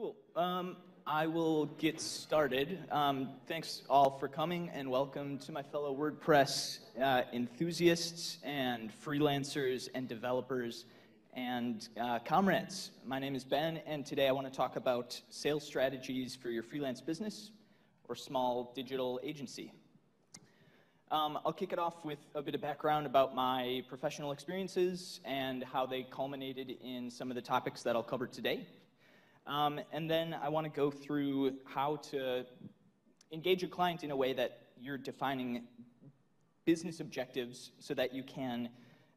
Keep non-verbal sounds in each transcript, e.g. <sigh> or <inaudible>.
Cool. Um, I will get started. Um, thanks all for coming, and welcome to my fellow WordPress uh, enthusiasts and freelancers and developers and uh, comrades. My name is Ben, and today I want to talk about sales strategies for your freelance business or small digital agency. Um, I'll kick it off with a bit of background about my professional experiences and how they culminated in some of the topics that I'll cover today. Um, and then I want to go through how to engage a client in a way that you're defining business objectives so that you can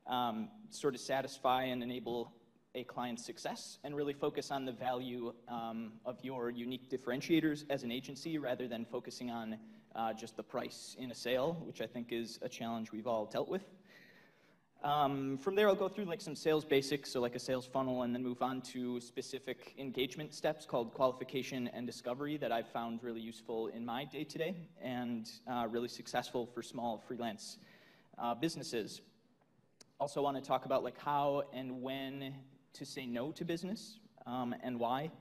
um, sort of satisfy and enable a client's success and really focus on the value um, of your unique differentiators as an agency rather than focusing on uh, just the price in a sale, which I think is a challenge we've all dealt with. Um, from there, I'll go through like some sales basics, so like a sales funnel, and then move on to specific engagement steps called qualification and discovery that I've found really useful in my day to day and uh, really successful for small freelance uh, businesses. Also, want to talk about like how and when to say no to business um, and why.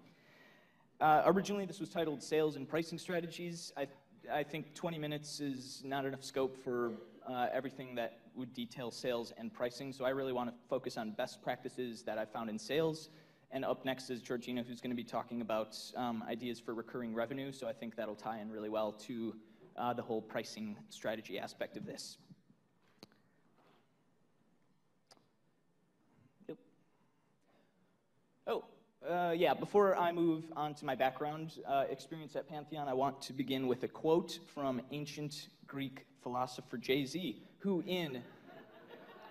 Uh, originally, this was titled Sales and Pricing Strategies. I I think 20 minutes is not enough scope for uh, everything that would detail sales and pricing. So I really want to focus on best practices that I found in sales. And up next is Georgina, who's going to be talking about um, ideas for recurring revenue. So I think that'll tie in really well to uh, the whole pricing strategy aspect of this. Yep. Oh, uh, yeah, before I move on to my background uh, experience at Pantheon, I want to begin with a quote from ancient Greek philosopher Jay Z, who in,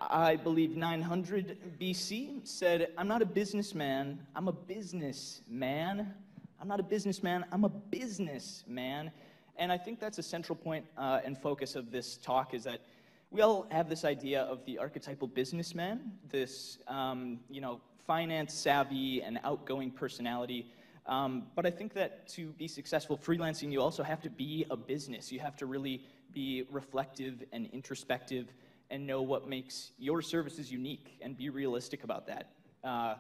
I believe, 900 BC said, I'm not a businessman, I'm a businessman. I'm not a businessman, I'm a businessman. And I think that's a central point uh, and focus of this talk is that we all have this idea of the archetypal businessman, this, um, you know, finance savvy and outgoing personality. Um, but I think that to be successful freelancing, you also have to be a business. You have to really be reflective and introspective and know what makes your services unique and be realistic about that. Uh,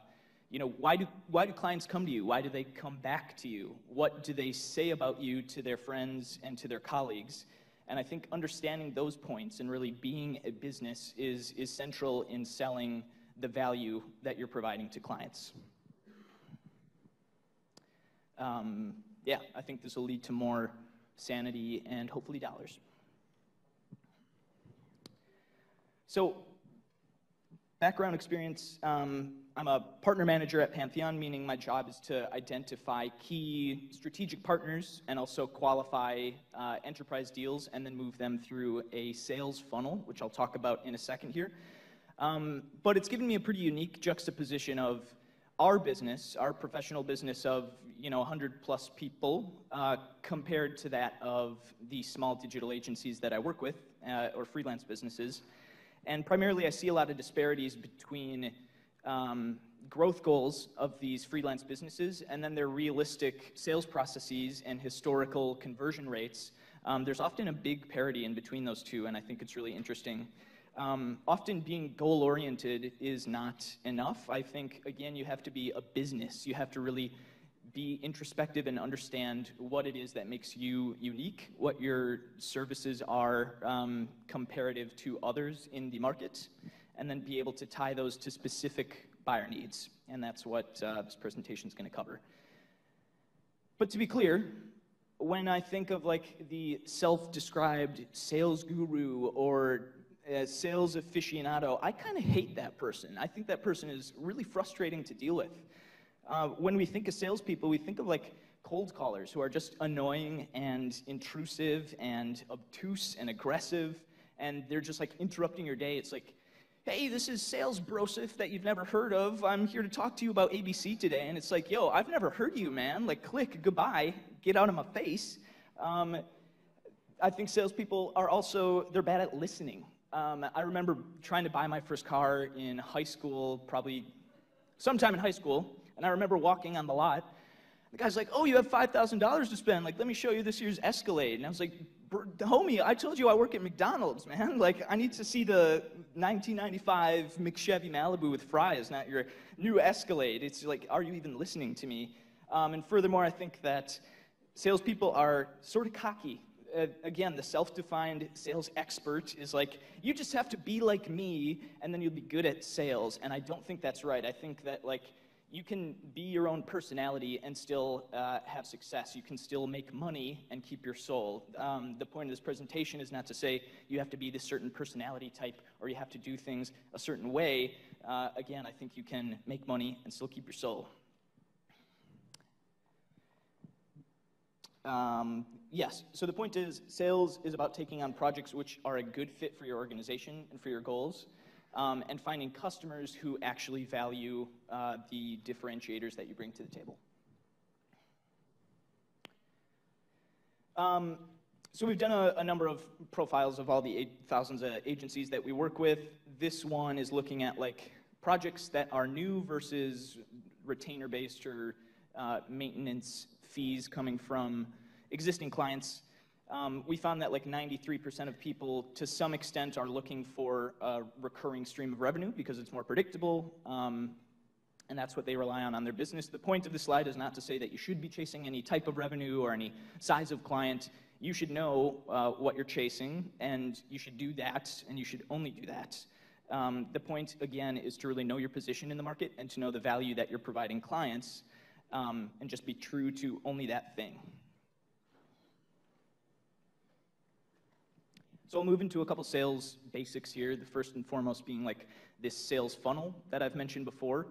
you know, why do, why do clients come to you? Why do they come back to you? What do they say about you to their friends and to their colleagues? And I think understanding those points and really being a business is, is central in selling the value that you're providing to clients. Um, yeah, I think this will lead to more sanity and hopefully dollars. So, background experience um, I'm a partner manager at Pantheon, meaning my job is to identify key strategic partners and also qualify uh, enterprise deals and then move them through a sales funnel, which I'll talk about in a second here. Um, but it's given me a pretty unique juxtaposition of our business, our professional business of you know 100 plus people, uh, compared to that of the small digital agencies that I work with uh, or freelance businesses. And primarily, I see a lot of disparities between um, growth goals of these freelance businesses and then their realistic sales processes and historical conversion rates. Um, there's often a big parity in between those two, and I think it's really interesting um, often being goal oriented is not enough. I think, again, you have to be a business. You have to really be introspective and understand what it is that makes you unique, what your services are um, comparative to others in the market, and then be able to tie those to specific buyer needs. And that's what uh, this presentation is going to cover. But to be clear, when I think of like the self described sales guru or as sales aficionado, I kind of hate that person. I think that person is really frustrating to deal with. Uh, when we think of salespeople, we think of like cold callers who are just annoying and intrusive and obtuse and aggressive, and they're just like interrupting your day. It's like, hey, this is Sales Brosif that you've never heard of. I'm here to talk to you about ABC today. And it's like, yo, I've never heard you, man. Like, click, goodbye, get out of my face. Um, I think salespeople are also, they're bad at listening. Um, I remember trying to buy my first car in high school, probably sometime in high school, and I remember walking on the lot. The guy's like, "Oh, you have five thousand dollars to spend. Like, let me show you this year's Escalade." And I was like, "Homie, I told you I work at McDonald's, man. <laughs> Like, I need to see the 1995 McChevy Malibu with fries, not your new Escalade." It's like, are you even listening to me? Um, and furthermore, I think that salespeople are sort of cocky. Uh, again, the self defined sales expert is like, you just have to be like me and then you'll be good at sales. And I don't think that's right. I think that, like, you can be your own personality and still uh, have success. You can still make money and keep your soul. Um, the point of this presentation is not to say you have to be this certain personality type or you have to do things a certain way. Uh, again, I think you can make money and still keep your soul. Um, yes, so the point is sales is about taking on projects which are a good fit for your organization and for your goals um, and finding customers who actually value uh, the differentiators that you bring to the table. Um, so we've done a, a, number of profiles of all the eight, thousands of agencies that we work with. This one is looking at like projects that are new versus retainer-based or uh, maintenance fees coming from existing clients um, we found that like 93% of people, to some extent, are looking for a recurring stream of revenue because it's more predictable, um, and that's what they rely on on their business. The point of the slide is not to say that you should be chasing any type of revenue or any size of client. You should know uh, what you're chasing, and you should do that, and you should only do that. Um, the point, again, is to really know your position in the market and to know the value that you're providing clients, um, and just be true to only that thing. So I'll move into a couple sales basics here. The first and foremost being like this sales funnel that I've mentioned before.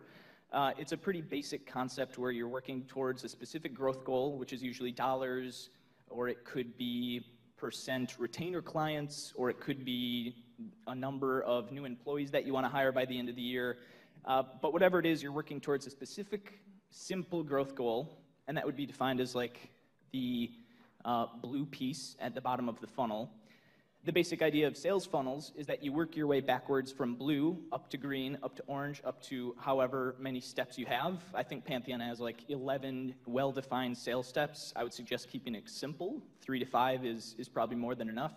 Uh, it's a pretty basic concept where you're working towards a specific growth goal, which is usually dollars, or it could be percent retainer clients, or it could be a number of new employees that you want to hire by the end of the year. Uh, but whatever it is, you're working towards a specific, simple growth goal, and that would be defined as like the uh, blue piece at the bottom of the funnel. The basic idea of sales funnels is that you work your way backwards from blue up to green, up to orange, up to however many steps you have. I think Pantheon has like 11 well defined sales steps. I would suggest keeping it simple. Three to five is, is probably more than enough.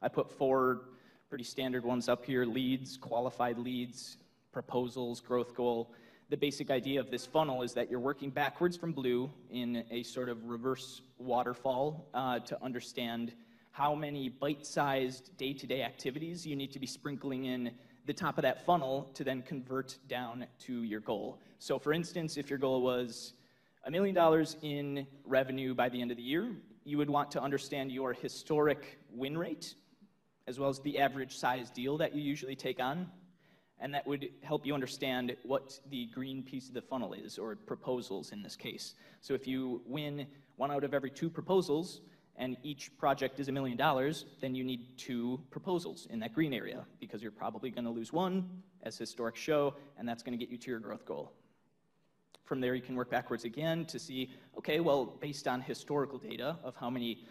I put four pretty standard ones up here leads, qualified leads, proposals, growth goal. The basic idea of this funnel is that you're working backwards from blue in a sort of reverse waterfall uh, to understand how many bite sized day to day activities you need to be sprinkling in the top of that funnel to then convert down to your goal. So, for instance, if your goal was a million dollars in revenue by the end of the year, you would want to understand your historic win rate as well as the average size deal that you usually take on. And that would help you understand what the green piece of the funnel is, or proposals in this case. So if you win one out of every two proposals, and each project is a million dollars, then you need two proposals in that green area because you're probably going to lose one, as historic show, and that's going to get you to your growth goal. From there, you can work backwards again to see, okay, well, based on historical data of how many,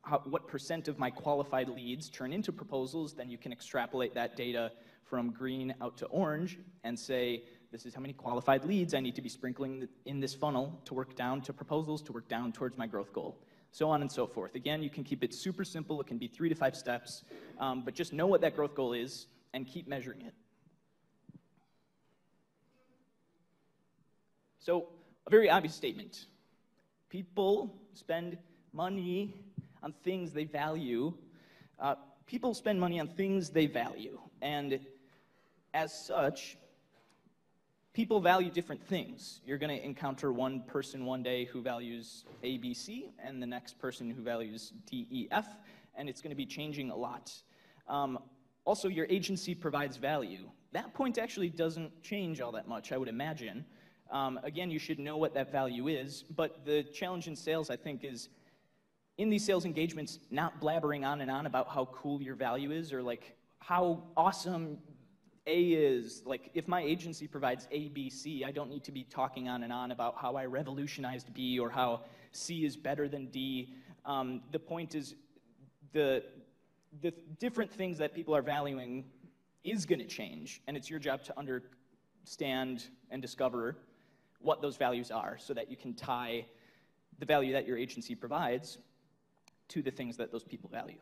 how, what percent of my qualified leads turn into proposals, then you can extrapolate that data from green out to orange and say, this is how many qualified leads I need to be sprinkling in this funnel to work down to proposals to work down towards my growth goal so on and so forth. Again, you can keep it super simple. It can be three to five steps, um, but just know what that growth goal is and keep measuring it. So, a very obvious statement. People spend money on things they value. Uh, people spend money on things they value. And as such, people value different things. You're going to encounter one person one day who values A, B, C, and the next person who values D, E, F, and it's going to be changing a lot. Um, also, your agency provides value. That point actually doesn't change all that much, I would imagine. Um, again, you should know what that value is, but the challenge in sales, I think, is in these sales engagements, not blabbering on and on about how cool your value is or like how awesome a is like if my agency provides A, B, C, I don't need to be talking on and on about how I revolutionized B or how C is better than D. Um, the point is the the different things that people are valuing is going to change, and it's your job to understand and discover what those values are so that you can tie the value that your agency provides to the things that those people value.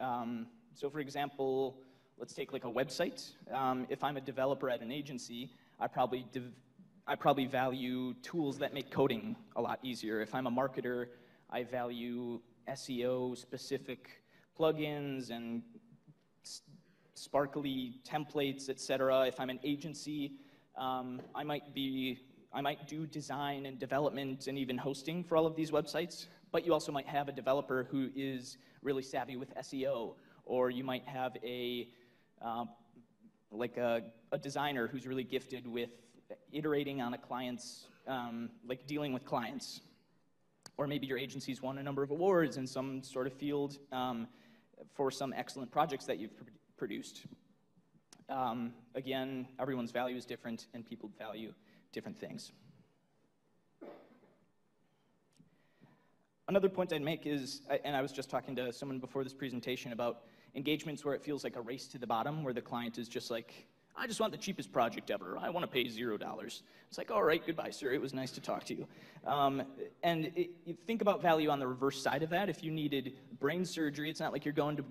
Um, so, for example, let's take like a website. Um, if I'm a developer at an agency, I probably I probably value tools that make coding a lot easier. If I'm a marketer, I value SEO specific plugins and sparkly templates, etc. If I'm an agency, um, I might be I might do design and development and even hosting for all of these websites. But you also might have a developer who is really savvy with SEO, or you might have a uh, like a, a, designer who's really gifted with iterating on a client's um, like dealing with clients. Or maybe your agency's won a number of awards in some sort of field um, for some excellent projects that you've pr- produced. Um, again, everyone's value is different, and people value different things. Another point I'd make is, and I was just talking to someone before this presentation about engagements where it feels like a race to the bottom, where the client is just like, I just want the cheapest project ever. I want to pay zero dollars. It's like, all right, goodbye, sir. It was nice to talk to you. Um, and it, think about value on the reverse side of that. If you needed brain surgery, it's not like you're going to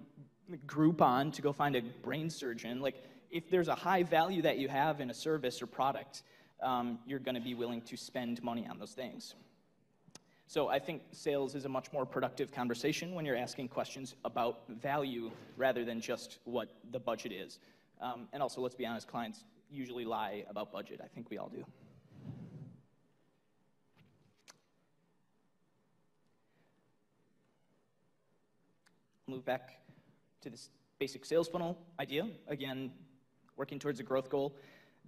Groupon to go find a brain surgeon. Like, if there's a high value that you have in a service or product, um, you're going to be willing to spend money on those things. So I think sales is a much more productive conversation when you're asking questions about value rather than just what the budget is. Um, and also, let's be honest, clients usually lie about budget. I think we all do. Move back to this basic sales funnel idea. Again, working towards a growth goal.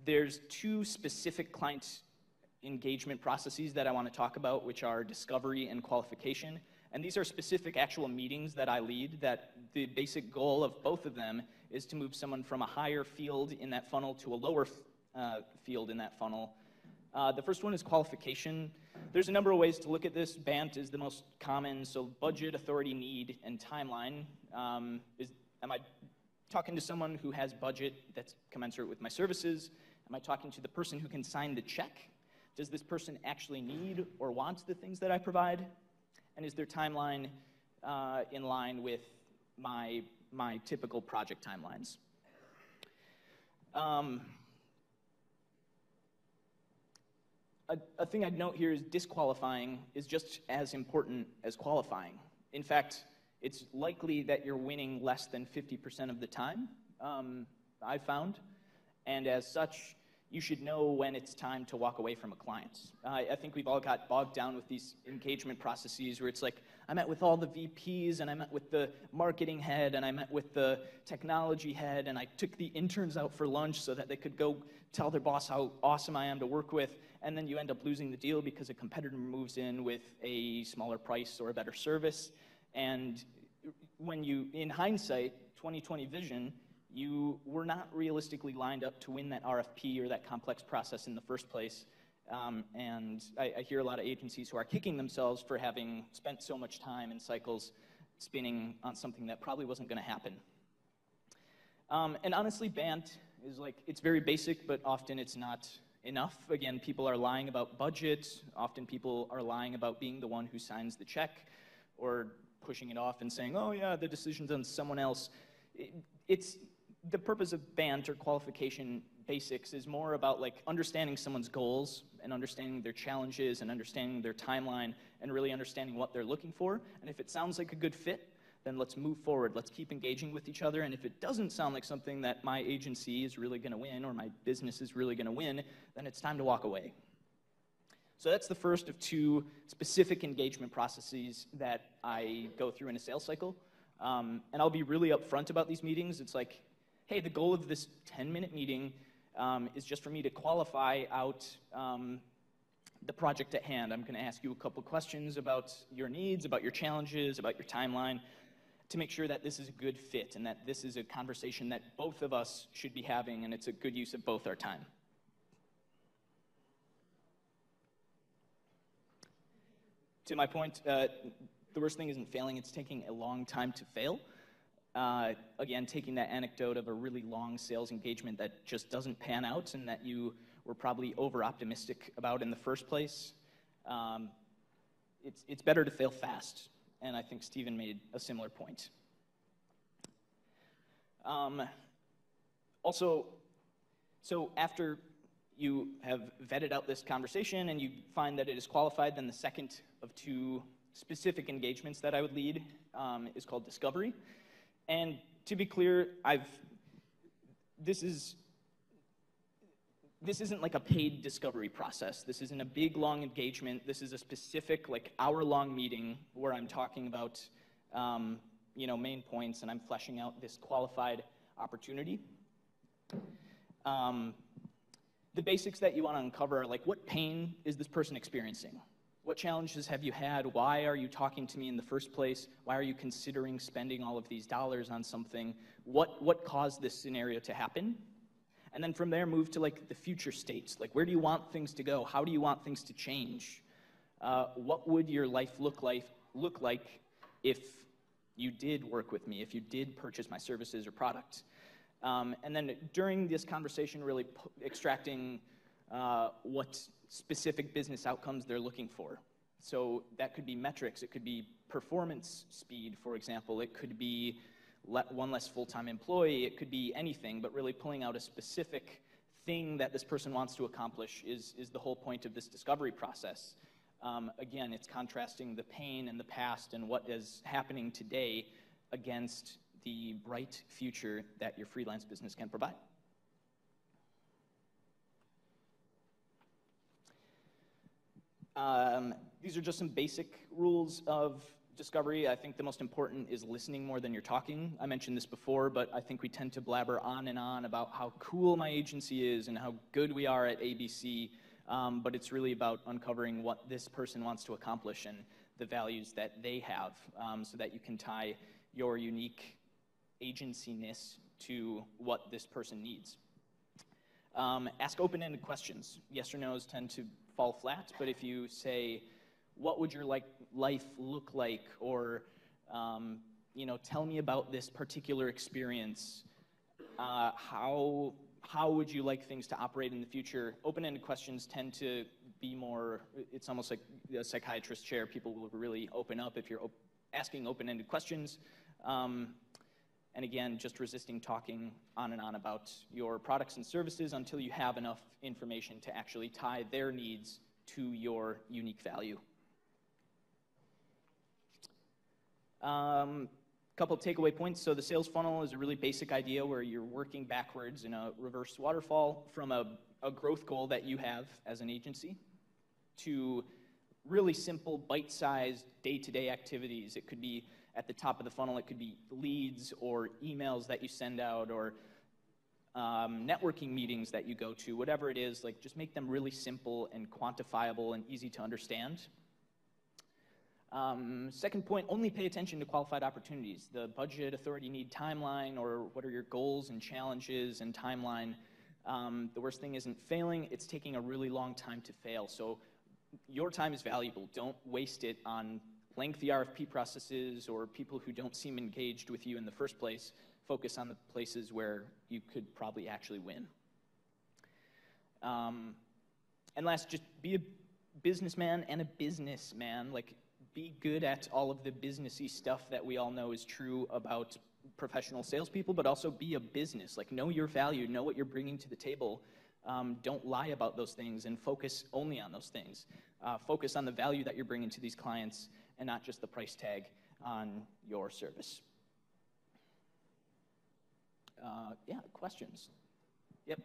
There's two specific client engagement processes that I want to talk about, which are discovery and qualification. And these are specific actual meetings that I lead that the basic goal of both of them is to move someone from a higher field in that funnel to a lower uh, field in that funnel. Uh, the first one is qualification. There's a number of ways to look at this. BANT is the most common, so budget, authority, need, and timeline. Um, is, am I talking to someone who has budget that's commensurate with my services? Am I talking to the person who can sign the check? Does this person actually need or want the things that I provide? And is their timeline uh, in line with my, my typical project timelines? Um, a, a thing I'd note here is disqualifying is just as important as qualifying. In fact, it's likely that you're winning less than 50% of the time, um, I've found. And as such, you should know when it's time to walk away from a client. I think we've all got bogged down with these engagement processes where it's like, I met with all the VPs, and I met with the marketing head, and I met with the technology head, and I took the interns out for lunch so that they could go tell their boss how awesome I am to work with, and then you end up losing the deal because a competitor moves in with a smaller price or a better service. And when you, in hindsight, 2020 vision, you were not realistically lined up to win that RFP or that complex process in the first place. Um, and I, I, hear a lot of agencies who are kicking themselves for having spent so much time and cycles spinning on something that probably wasn't going to happen. Um, and honestly, BANT is like, it's very basic, but often it's not enough. Again, people are lying about budget. Often people are lying about being the one who signs the check or pushing it off and saying, oh, yeah, the decision's on someone else. It, it's the purpose of BANT or qualification basics is more about like understanding someone's goals and understanding their challenges and understanding their timeline and really understanding what they're looking for. And if it sounds like a good fit, then let's move forward. Let's keep engaging with each other. And if it doesn't sound like something that my agency is really going to win or my business is really going to win, then it's time to walk away. So that's the first of two specific engagement processes that I go through in a sales cycle. Um, and I'll be really upfront about these meetings. It's like hey, the goal of this 10 minute meeting um, is just for me to qualify out um, the project at hand. I'm going to ask you a couple questions about your needs, about your challenges, about your timeline, to make sure that this is a good fit and that this is a conversation that both of us should be having and it's a good use of both our time. To my point, uh, the worst thing isn't failing, it's taking a long time to fail. Uh, again, taking that anecdote of a really long sales engagement that just doesn't pan out and that you were probably over optimistic about in the first place. Um, it's, it's better to fail fast, and I think Stephen made a similar point. Um, also, so after you have vetted out this conversation and you find that it is qualified, then the second of two specific engagements that I would lead um, is called discovery. And to be clear, I've this is this isn't like a paid discovery process. This isn't a big long engagement. This is a specific like hour long meeting where I'm talking about um, you know main points and I'm fleshing out this qualified opportunity. Um, the basics that you want to uncover are like what pain is this person experiencing? What challenges have you had? Why are you talking to me in the first place? Why are you considering spending all of these dollars on something? What, what caused this scenario to happen? And then from there, move to like the future states. Like, where do you want things to go? How do you want things to change? Uh, what would your life look like, look like if you did work with me, if you did purchase my services or product? Um, and then during this conversation, really p- extracting uh, what specific business outcomes they're looking for. So that could be metrics, it could be performance speed, for example, it could be one less full time employee, it could be anything, but really pulling out a specific thing that this person wants to accomplish is, is the whole point of this discovery process. Um, again, it's contrasting the pain and the past and what is happening today against the bright future that your freelance business can provide. Um, these are just some basic rules of discovery. I think the most important is listening more than you're talking. I mentioned this before, but I think we tend to blabber on and on about how cool my agency is and how good we are at ABC. Um, but it's really about uncovering what this person wants to accomplish and the values that they have um, so that you can tie your unique agencyness to what this person needs. Um, ask open-ended questions. Yes or no's tend to fall flat, but if you say, what would your like, life look like? Or, um, you know, tell me about this particular experience. Uh, how, how would you like things to operate in the future? Open-ended questions tend to be more, it's almost like a psychiatrist chair. People will really open up if you're op- asking open-ended questions. Um, and again, just resisting talking on and on about your products and services until you have enough information to actually tie their needs to your unique value. Um, couple takeaway points. So the sales funnel is a really basic idea where you're working backwards in a reverse waterfall from a, a growth goal that you have as an agency to really simple, bite-sized, day-to-day activities. It could be at the top of the funnel. It could be leads or emails that you send out or um, networking meetings that you go to, whatever it is, like just make them really simple and quantifiable and easy to understand. Um, second point, only pay attention to qualified opportunities. The budget authority need timeline or what are your goals and challenges and timeline. Um, the worst thing isn't failing, it's taking a really long time to fail. So your time is valuable. Don't waste it on lengthy RFP processes or people who don't seem engaged with you in the first place, focus on the places where you could probably actually win. Um, and last, just be a businessman and a businessman. Like, be good at all of the businessy stuff that we all know is true about professional salespeople, but also be a business. Like, know your value, know what you're bringing to the table. Um, don't lie about those things and focus only on those things. Uh, focus on the value that you're bringing to these clients and not just the price tag on your service. Uh, yeah, questions? Yep.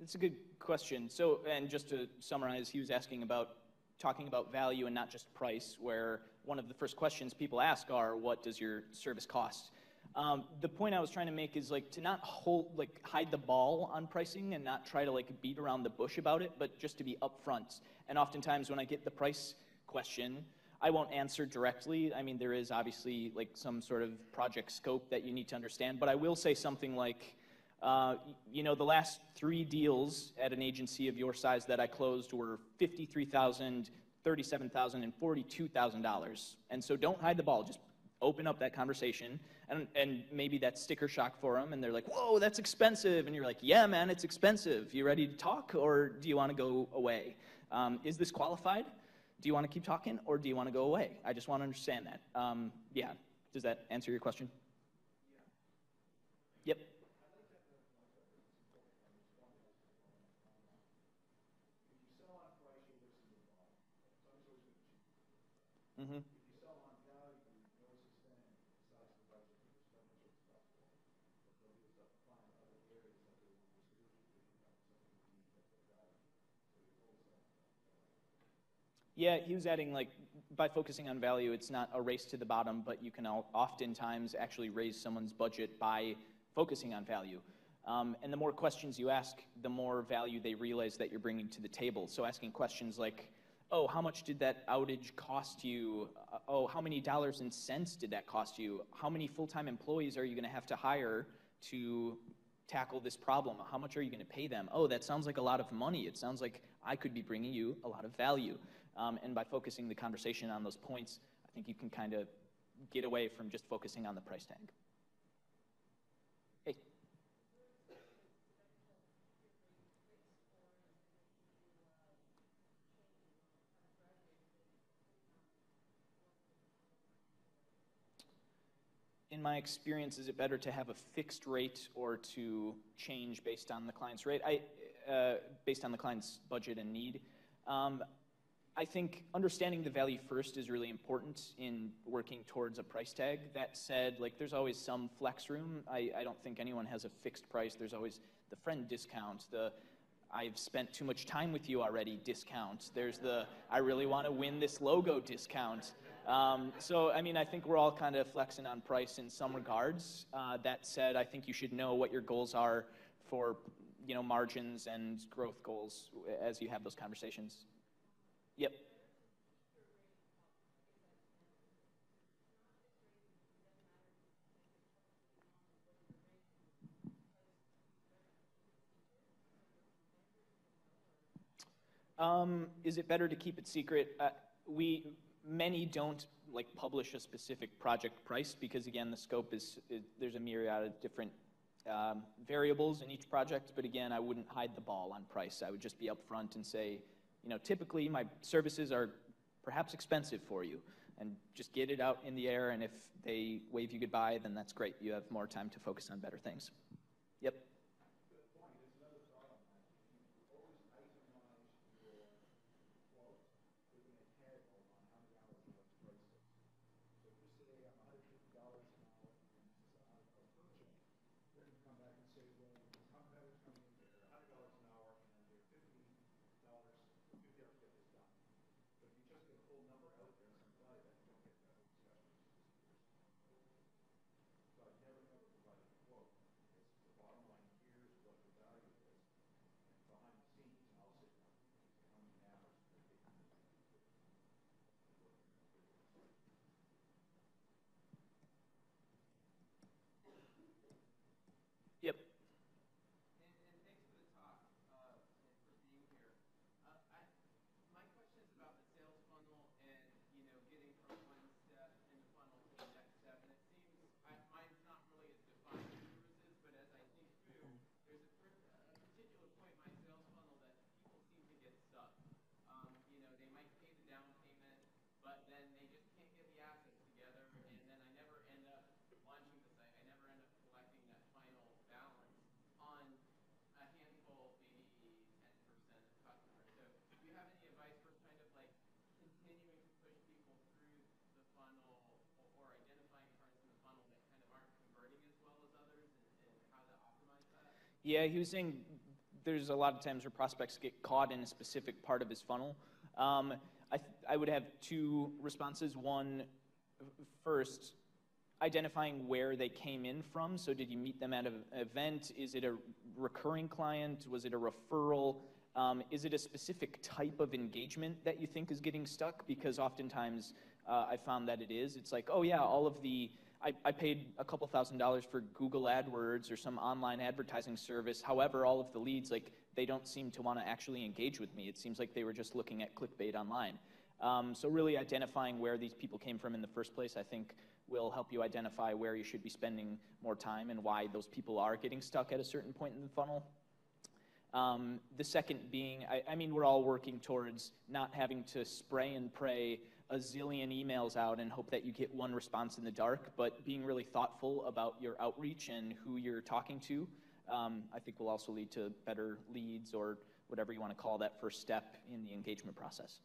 That's a good question. So, and just to summarize, he was asking about talking about value and not just price, where one of the first questions people ask are, what does your service cost? Um, the point I was trying to make is like to not hold like hide the ball on pricing and not try to like beat around the bush about it, but just to be upfront. And oftentimes when I get the price question, I won't answer directly. I mean, there is obviously like some sort of project scope that you need to understand, but I will say something like, uh, you know, the last three deals at an agency of your size that I closed were fifty-three thousand, thirty-seven thousand, and forty-two thousand dollars. And so don't hide the ball. Just open up that conversation. And, and maybe that's sticker shock for them and they're like whoa that's expensive. And you're like yeah man it's expensive. You ready to talk or do you want to go away? Um, is this qualified? Do you want to keep talking or do you want to go away? I just want to understand that. Um, yeah. Does that answer your question yep mm-hmm. Yeah, he was adding like by focusing on value, it's not a race to the bottom, but you can oftentimes actually raise someone's budget by focusing on value. Um, and the more questions you ask, the more value they realize that you're bringing to the table. So asking questions like, oh, how much did that outage cost you? Uh, oh, how many dollars and cents did that cost you? How many full-time employees are you going to have to hire to tackle this problem? How much are you going to pay them? Oh, that sounds like a lot of money. It sounds like I could be bringing you a lot of value. Um, and by focusing the conversation on those points, I think you can kind of get away from just focusing on the price tag. In my experience, is it better to have a fixed rate or to change based on the client's rate? I, uh, based on the client's budget and need. Um, I think understanding the value first is really important in working towards a price tag. That said, like there's always some flex room. I, I don't think anyone has a fixed price. There's always the friend discount, the I've spent too much time with you already discount. There's the I really want to win this logo discount. Um, so, I mean, I think we're all kind of flexing on price in some regards. Uh, that said, I think you should know what your goals are for, you know, margins and growth goals as you have those conversations. Yep. Um, is it better to keep it secret? Uh, we many don't like publish a specific project price because again the scope is, is there's a myriad of different um, variables in each project. But again, I wouldn't hide the ball on price. I would just be upfront and say you know, typically my services are perhaps expensive for you and just get it out in the air and if they wave you goodbye then that's great. You have more time to focus on better things yep Yeah, he was saying there's a lot of times where prospects get caught in a specific part of his funnel. Um, I, th- I would have two responses. One, first, identifying where they came in from. So, did you meet them at an event? Is it a recurring client? Was it a referral? Um, is it a specific type of engagement that you think is getting stuck? Because oftentimes uh, I found that it is. It's like, oh, yeah, all of the, I, I paid a couple thousand dollars for Google AdWords or some online advertising service. However, all of the leads, like, they don't seem to want to actually engage with me. It seems like they were just looking at clickbait online. Um, so, really identifying where these people came from in the first place, I think, will help you identify where you should be spending more time and why those people are getting stuck at a certain point in the funnel. Um, the second being, I, I, mean, we're all working towards not having to spray and pray a zillion emails out and hope that you get one response in the dark, but being really thoughtful about your outreach and who you're talking to, um, I think will also lead to better leads or whatever you want to call that first step in the engagement process.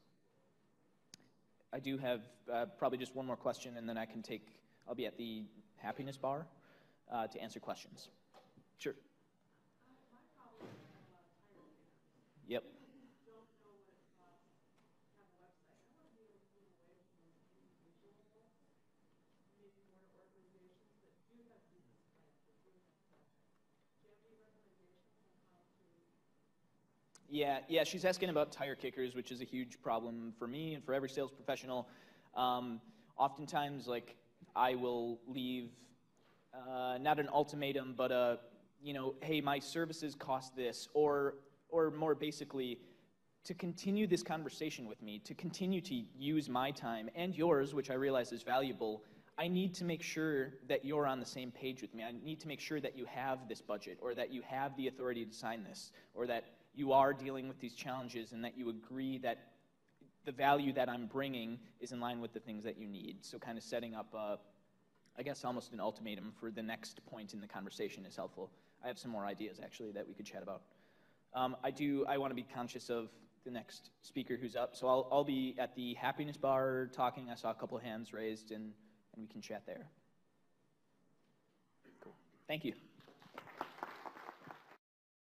I do have uh, probably just one more question, and then I can take, I'll be at the happiness bar uh, to answer questions. Sure. Yep. Yeah, yeah, she's asking about tire kickers, which is a huge problem for me and for every sales professional. Um, oftentimes, like, I will leave uh, not an ultimatum, but a, you know, hey, my services cost this, or or more basically, to continue this conversation with me, to continue to use my time and yours, which I realize is valuable, I need to make sure that you're on the same page with me. I need to make sure that you have this budget, or that you have the authority to sign this, or that you are dealing with these challenges, and that you agree that the value that I'm bringing is in line with the things that you need. So, kind of setting up, a, I guess, almost an ultimatum for the next point in the conversation is helpful. I have some more ideas, actually, that we could chat about. Um, I do. I want to be conscious of the next speaker who's up. So I'll, I'll be at the happiness bar talking. I saw a couple of hands raised, and, and we can chat there. Cool. Thank you.